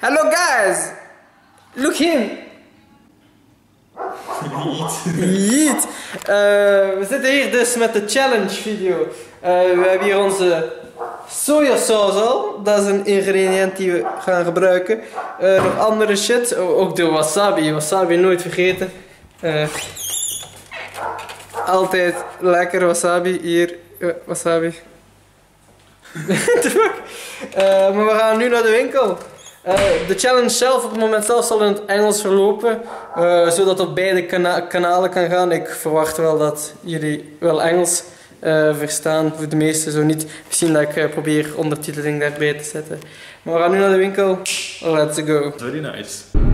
Hello guys! Look him! Yeet! Eh, we zitten hier dus met de challenge video. Eh, we hebben hier onze sojasaus al. Dat is een ingrediënt die we gaan gebruiken. Eh, nog andere shit. Ook de wasabi. Wasabi nooit vergeten. Altijd lekker wasabi. Hier, wasabi. Maar we gaan nu naar de winkel. Eh, de challenge zelf op het moment zelf zal in het Engels verlopen, eh, zodat op beide kana- kanalen kan gaan. Ik verwacht wel dat jullie wel Engels eh, verstaan, voor de meesten zo niet. Misschien dat ik probeer ondertiteling daarbij te zetten. Maar we gaan nu naar de winkel. Let's go. Very nice.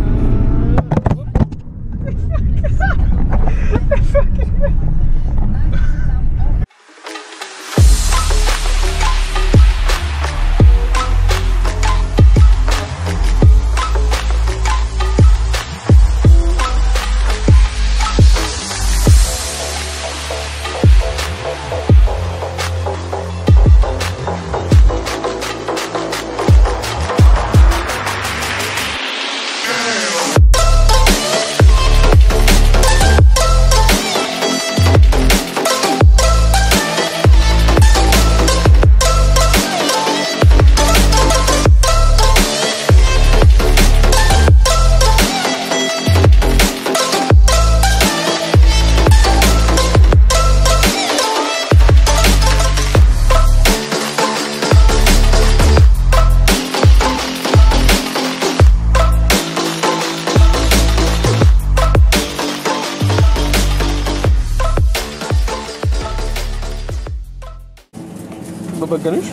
Baba ganoush.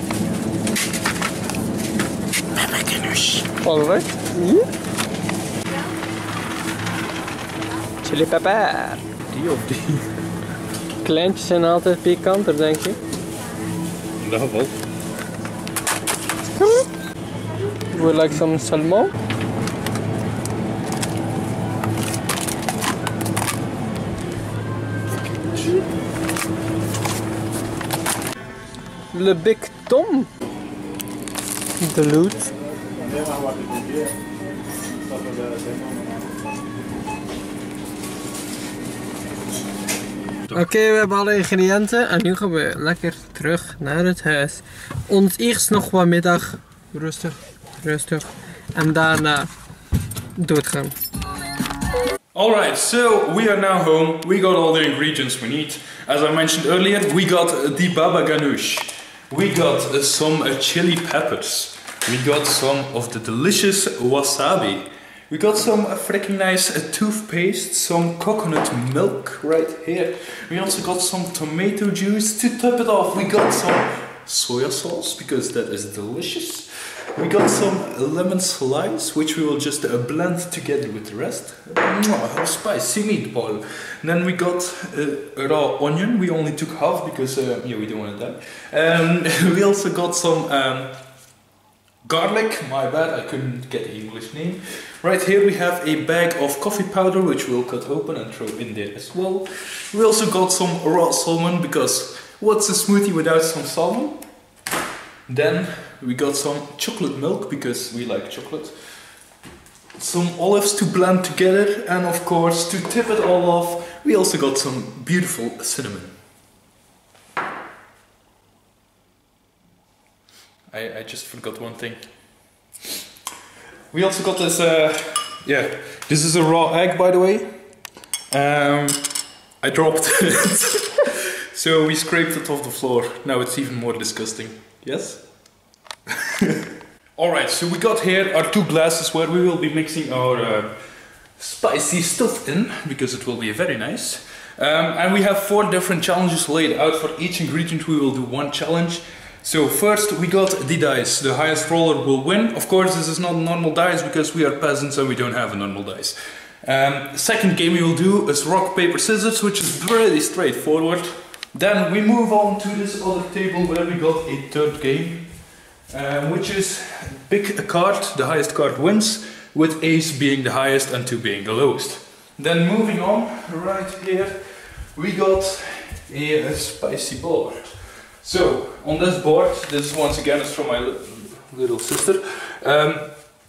Baba ganoush. Alright. Hier. Chili pepper. Die of die? Kleintjes zijn altijd pikanter, denk je. Dat geval. Would you like some salmon? Le Big Tom. De loot. Oké, we hebben alle ingrediënten en nu gaan we lekker terug naar het huis. Ons eerst nog wat middag rustig, rustig en daarna doodgaan. Alright, so we are now home. We got all the ingredients we need. As I mentioned earlier, we got the baba ganoush. We got uh, some uh, chili peppers. We got some of the delicious wasabi. We got some uh, freaking nice toothpaste, some coconut milk right here. We also got some tomato juice to top it off. We got some soya sauce because that is delicious. We got some lemon slice, which we will just uh, blend together with the rest. Mwah, spicy meatball. Then we got uh, raw onion. We only took half because uh, yeah, we don't want to die. Um, we also got some um, garlic. My bad, I couldn't get the English name. Right here we have a bag of coffee powder, which we'll cut open and throw in there as well. We also got some raw salmon because what's a smoothie without some salmon? Then we got some chocolate milk because we like chocolate. Some olives to blend together, and of course, to tip it all off, we also got some beautiful cinnamon. I, I just forgot one thing. We also got this, uh, yeah, this is a raw egg by the way. Um, I dropped it. so we scraped it off the floor. Now it's even more disgusting. Yes? Alright, so we got here our two glasses where we will be mixing our uh, spicy stuff in because it will be very nice. Um, and we have four different challenges laid out for each ingredient. We will do one challenge. So first we got the dice. The highest roller will win. Of course, this is not normal dice because we are peasants and we don't have a normal dice. Um, second game we will do is rock paper scissors, which is pretty straightforward. Then we move on to this other table where we got a third game, um, which is pick a card. The highest card wins, with ace being the highest and two being the lowest. Then moving on, right here, we got a, a spicy board. So on this board, this once again is from my li- little sister. Um,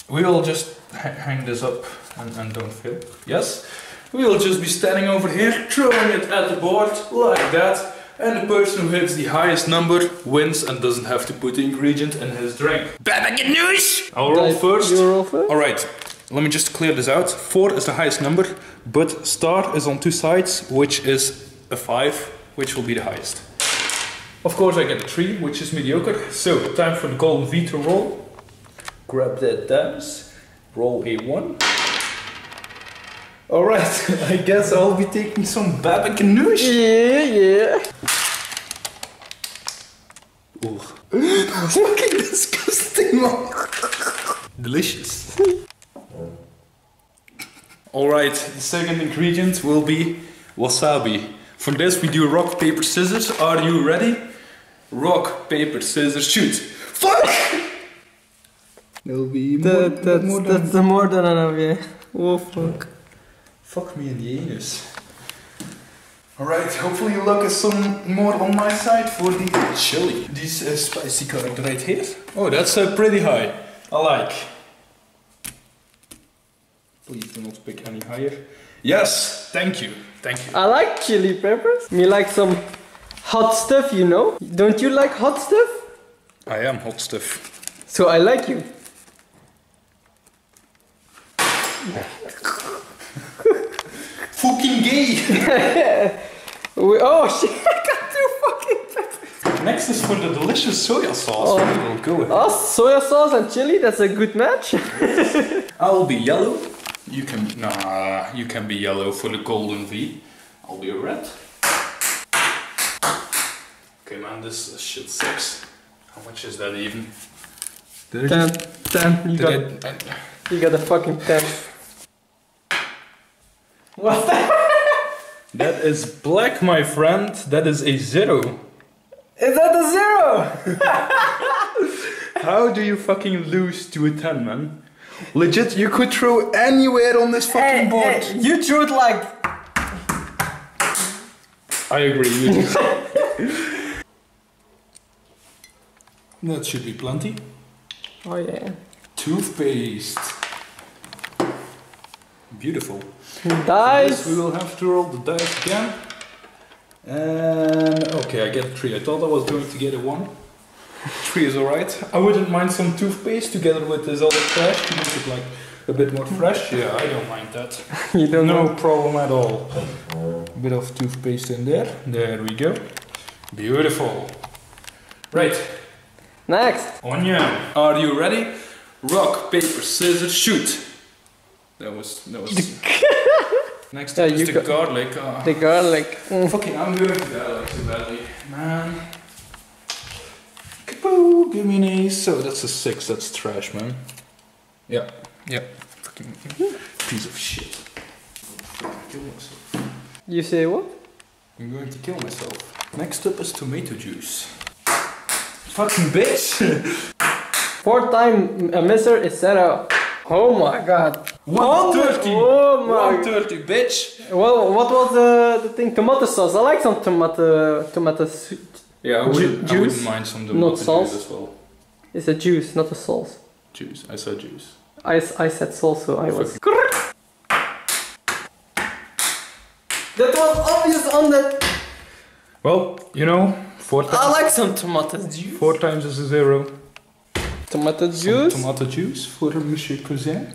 we will just hang this up and, and don't fail. Yes? We will just be standing over here, throwing it at the board like that. And the person who hits the highest number wins and doesn't have to put the ingredient in his drink. Baba ganoush! I'll roll first. You roll first? Alright, let me just clear this out. 4 is the highest number, but star is on two sides, which is a 5, which will be the highest. Of course, I get a 3, which is mediocre. So, time for the golden V to roll. Grab that dice, roll a 1. Alright, I guess I'll be taking some baba ganoush. Yeah, yeah. Ooh. Fucking disgusting, man. Delicious. Alright, the second ingredient will be wasabi. For this, we do rock, paper, scissors. Are you ready? Rock, paper, scissors, shoot. Fuck! There'll be more, That, that's, more than. the more than enough, yeah. Oh, fuck. Fuck me in the anus. Alright, hopefully luck is some more on my side for the chili. This uh, spicy card right here. Oh, that's uh, pretty high. I like. Please do not pick any higher. Yes, thank you, thank you. I like chili peppers. Me like some hot stuff, you know? Don't you like hot stuff? I am hot stuff. So I like you. Fucking gay! We, oh shit, I got two fucking peppers. Next is for the delicious soya sauce. Oh. We will go with. Oh, soya sauce and chili, that's a good match. I'll be yellow. You can nah. You can be yellow for the golden V. I'll be red. Okay, man, this shit sucks. How much is that even? Did I Ten, ten. You did got, I- you got a fucking ten. What that is black, my friend. That is a zero. Is that a zero? How do you fucking lose to a ten, man? Legit, you could throw anywhere on this fucking Hey, board. hey, you threw it like. I agree. You that should be plenty. Oh yeah. Toothpaste. Beautiful. Dice. We will have to roll the dice again. And okay, I get three. I thought I was going to get a one. Three is alright. I wouldn't mind some toothpaste together with this other trash to make it like a bit more fresh. Yeah, I don't mind that. You don't no know. problem at all. A bit of toothpaste in there. There we go. Beautiful. Right, Next. onion. Are you ready? Rock, paper, scissors, shoot. That was that was. Next Yeah, up is the got- garlic. Ah. The garlic. Mm. Fucking, I'm going to garlic too badly, man. Kaboo, give me an ace. So that's a six. That's trash, man. Yeah, yeah. Fucking piece of shit. Fucking kill myself. You say what? I'm going to kill myself. Next up is tomato juice. Fucking bitch! Fourth time a misser is zero. Oh my god. 130! Oh my 130, bitch! Well, what was the, the thing? Tomato sauce. I like some tomato tomato. Yeah, I wouldn't, I juice? wouldn't mind some tomato Not sauce? juice as well. It's a juice, not a sauce. Juice, I said juice. I, I said sauce, so I was. Correct. That was obvious on the. Well, you know, four, ti- I like some tomato juice. four times is a zero. Tomato Some juice. tomato juice for Monsieur Cousin.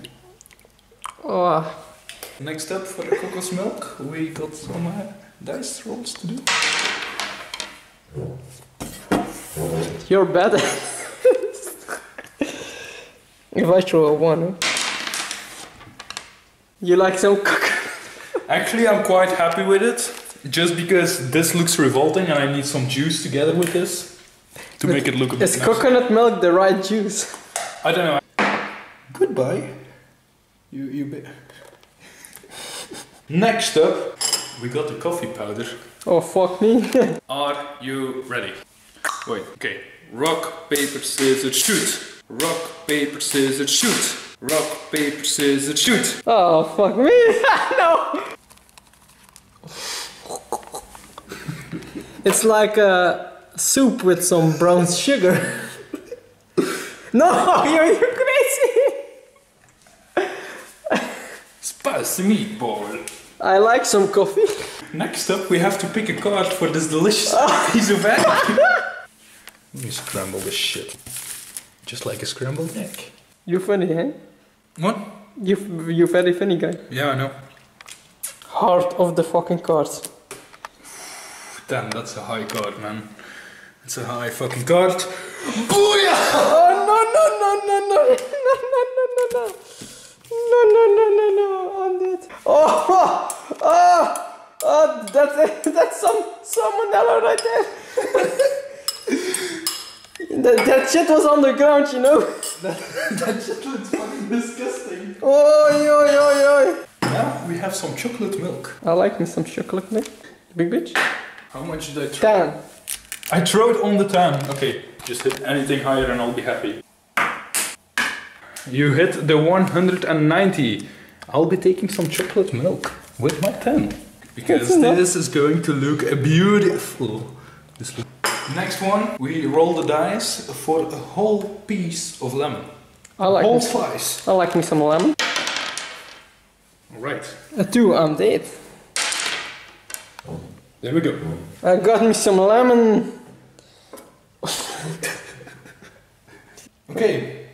Oh, Next up for the cocos milk, we got some uh, dice rolls to do. you're bad. if I throw a one, you like some cook? Actually, I'm quite happy with it, just because this looks revolting and I need some juice together with this to But make it look a bit Is nice. coconut milk the right juice? I don't know. Goodbye. You, you be- Next up, we got the coffee powder. Oh fuck me. Are you ready? Wait, okay. Rock, paper, scissors, shoot. Rock, paper, scissors, shoot. Rock, paper, scissors, shoot. oh fuck me. no. it's like a soup with some brown sugar. no, you're, you're crazy. Spicy meatball. I like some coffee. Next up, we have to pick a card for this delicious piece of egg. Let me scramble this shit. Just like a scrambled egg. You're funny, eh? What? You you're very funny guy. Yeah, I know. Heart of the fucking cards. Damn, that's a high card, man. It's a high fucking card. Booyah! Oh no no no no no no no no no no no no no no no I'm dead. Oh oh oh that's that's some salmonella right there. that, that shit was on the ground, you know. that shit looks fucking disgusting. Oi oi oi oi. Now we have some chocolate milk. I like me some chocolate milk. Big bitch. How much did I throw? Ten. I throw it on the 10. Okay, just hit anything higher and I'll be happy. You hit the 190. I'll be taking some chocolate milk with my 10. Because this is going to look beautiful. This look. Next one, we roll the dice for a whole piece of lemon. I like whole slice. I like me some lemon. Alright, A two, I'm dead. There we go. I got me some lemon. Okay.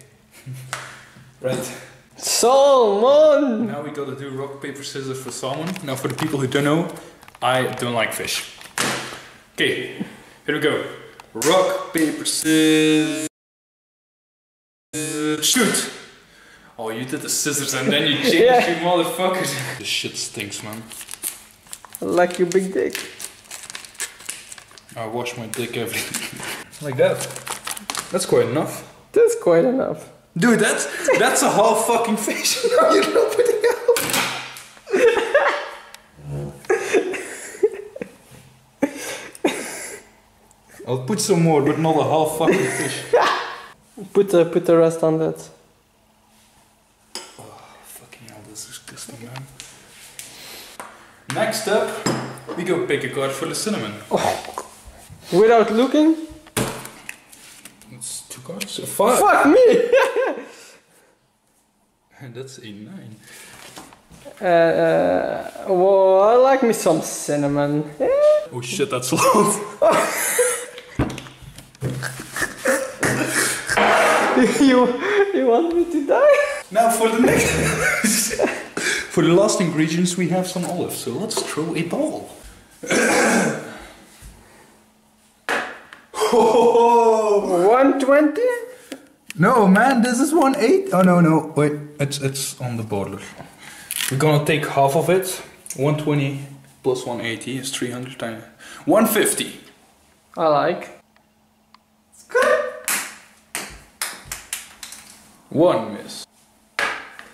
right. Salmon! Now we gotta do rock, paper, scissors for salmon. Now, for the people who don't know, I don't like fish. Okay, here we go. Rock, paper, scissors. Shoot! Oh, you did the scissors and then you changed, Yeah. you motherfuckers. This shit stinks, man. I like your big dick. I wash my dick every. like that. That's quite enough. That's quite enough. Dude, that's that's a whole fucking fish. no, you're not putting out. I'll put some more, but not a half fucking fish. Put the, put the rest on that. Fucking hell, this is disgusting, man. Next up, we go pick a card for the cinnamon. Oh. Without looking? It's two cards. A five. Fuck me! That's a nine. Uh, uh, well, I like me some cinnamon. Oh shit, that's lot. you, you want me to die? Now for the next. For the last ingredients, we have some olives. So let's throw a ball. oh, 120? no, man, this is one eight. Oh no, no, wait, it's it's on the border. We're gonna take half of it. 120 plus 180 is 300 times 150. I like. One miss.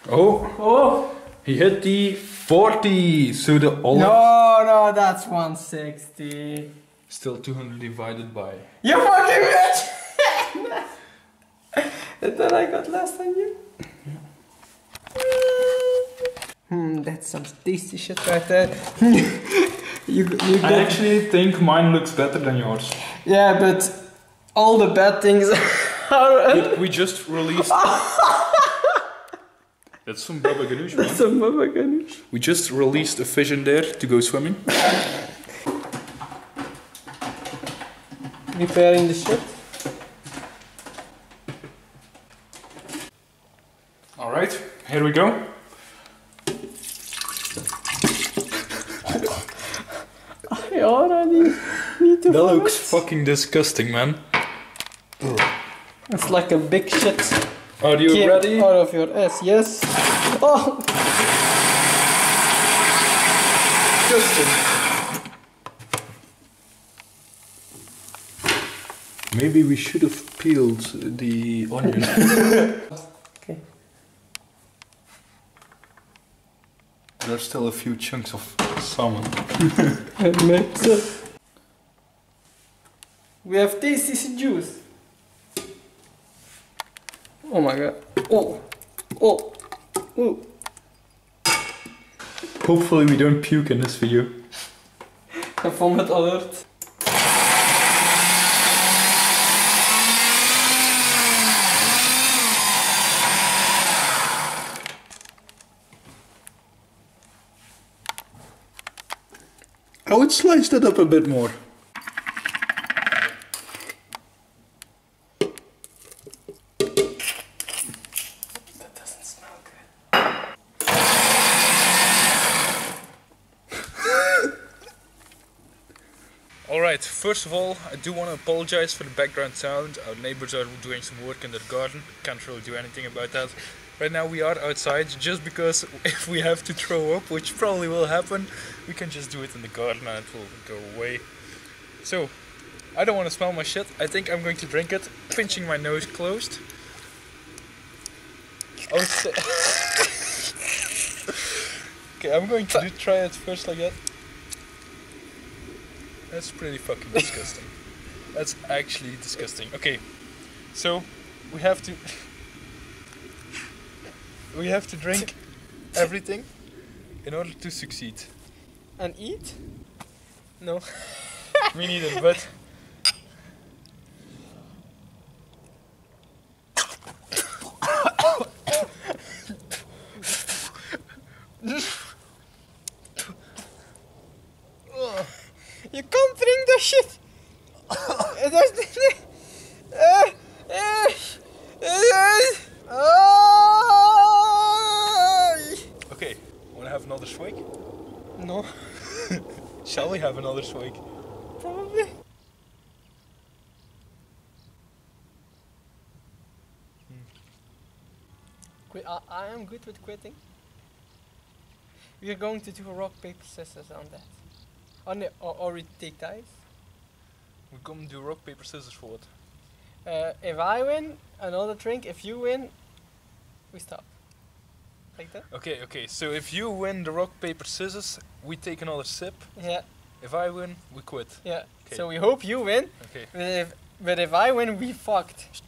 Oh, Oh! He hit the 40. So the olive No, no, that's 160. still 200 divided by. You fucking bitch! and then I got less than you. Hmm, that's some tasty shit right there. you, you I actually think mine looks better than yours. yeah, but all the bad things are We- we just released. That's some Baba Ganoush, man. some Baba Ganoush. We just released a fish in there to go swimming. Repairing the ship. Alright, here we go. I already need to That vomit. looks fucking disgusting, man. It's like a big shit Are you came ready? out of your ass, yes. Oh! Disgusting. Maybe we should have peeled the onion. Okay. There's still a few chunks of salmon. It it. We have tasty juice. Oh my god. Oh. Oh. Ooh. Hopefully we don't puke in this video. Een vomit alert. Oh, I would slice that up a bit more. Alright, first of all, I do want to apologize for the background sound. Our neighbors are doing some work in their garden. Can't really do anything about that. Right now we are outside just because if we have to throw up, which probably will happen, we can just do it in the garden and it will go away. So, I don't want to smell my shit. I think I'm going to drink it, pinching my nose closed. Okay, I'm going to do, try it first like that. That's pretty fucking disgusting. That's actually disgusting. Okay, so we have to we have to drink everything in order to succeed. And eat? No. Me neither, but You can't drink the shit! It is- Uh, uh, uh, uh, okay. Wanna have another swig? No, Shall we have another swig? probably. Quit. I, I am good with quitting. We are going to do a rock paper scissors on that. On the, or, or we take dice. We're gonna do rock paper scissors for it. Uh, if I win, another drink. If you win, we stop. Like that? Okay, okay. So if you win the rock paper scissors, we take another sip. Yeah, If I win, we quit. yeah. Okay. So we hope you win. Okay. But if, but if I win, we fucked.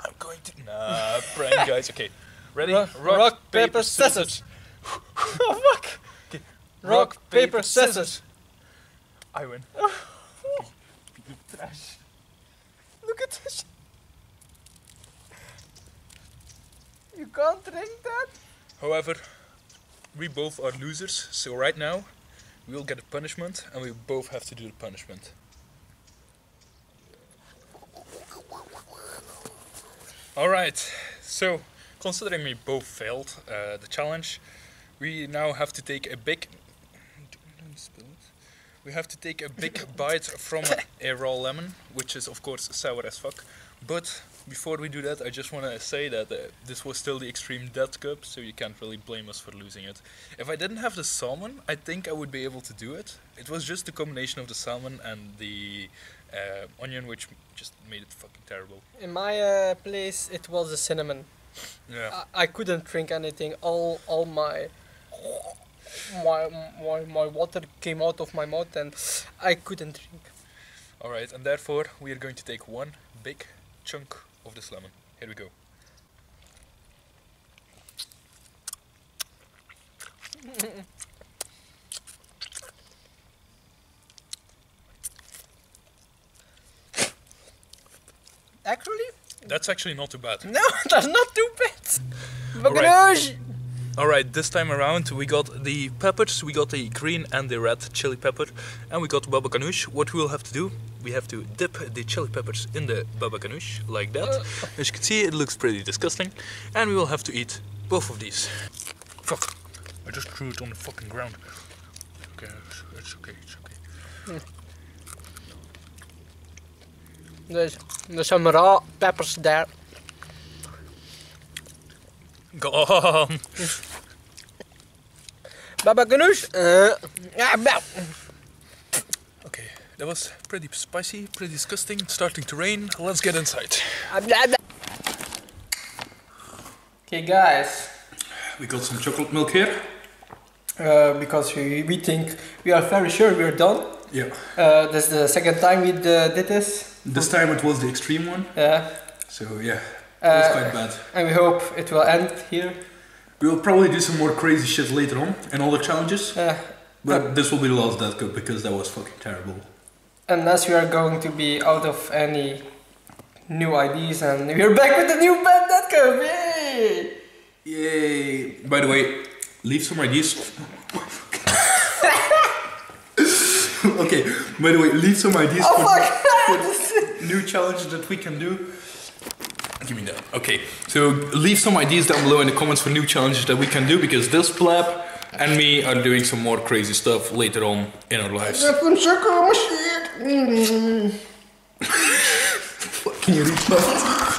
I'm going to nah prank guys. Okay. Ready? Rock- rock, paper, scissors. oh fuck! Okay. Rock, paper, scissors. I win. Trash. Look at this. You can't drink that. However, we both are losers, so right now we will get a punishment and we both have to do the punishment. Alright, so considering we both failed uh, the challenge, we now have to take a big. Don't spill it. We have to take a big bite from a raw lemon, which is of course sour as fuck. But before we do that, I just want to say that uh, this was still the Extreme Death Cup, so you can't really blame us for losing it. If I didn't have the salmon, I think I would be able to do it. It was just the combination of the salmon and the uh, onion, which just made it fucking terrible. In my uh, place, it was the cinnamon. Yeah. I, I couldn't drink anything. All all my my, my my water came out of my mouth and I couldn't drink. Alright, and therefore we are going to take one big chunk of this lemon. Here we go. Actually, That's actually not too bad. no, that's not too bad. Baganoge. Alright, this time around we got the peppers, we got the green and the red chili pepper, and we got baba ganoush. What we will have to do, we have to dip the chili peppers in the baba ganoush, like that. Uh. As you can see, it looks pretty disgusting, and we will have to eat both of these. Fuck, I just threw it on the fucking ground. Okay, it's, it's okay, it's okay. Hmm. There's there's some raw peppers there. Go on! Baba ganoush. Uh, yeah, bah. Okay, that was pretty spicy, pretty disgusting, it's starting to rain. Let's get inside. Ah, blah, blah. Okay, guys. We got some chocolate milk here. Uh, because we, we think we are very sure we're done. Yeah. Uh, this is the second time we uh, did this. This time it was the extreme one, Yeah. so yeah, it was Uh, quite bad. and we hope it will end here. We will probably do some more crazy shit later on and other challenges, Yeah. but this will be the last Death Cup because that was fucking terrible. unless we are going to be out of any new ideas and we're back with the new band that cup. Yay! Yay! By the way, leave some ideas. okay, by the way, leave some ideas Oh for fuck! new challenges that we can do. Give me that. Okay, so leave some ideas down below in the comments for new challenges that we can do because this pleb and me are doing some more crazy stuff later on in our lives. Even sukken om shit. Fucking retard.